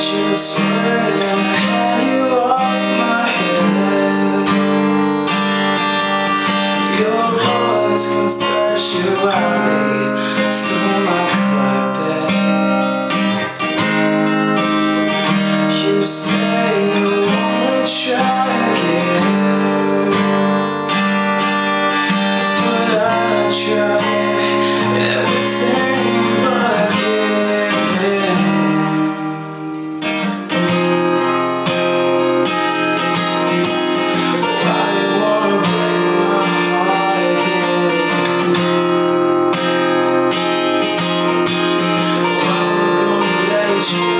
just had you off my head. Your voice can splash you out through my You